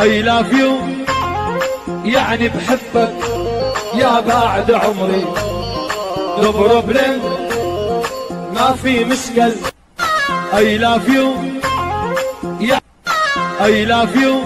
I love you يعني بحبك يا بعد عمري. no problem ما في مشكل. I love you I love you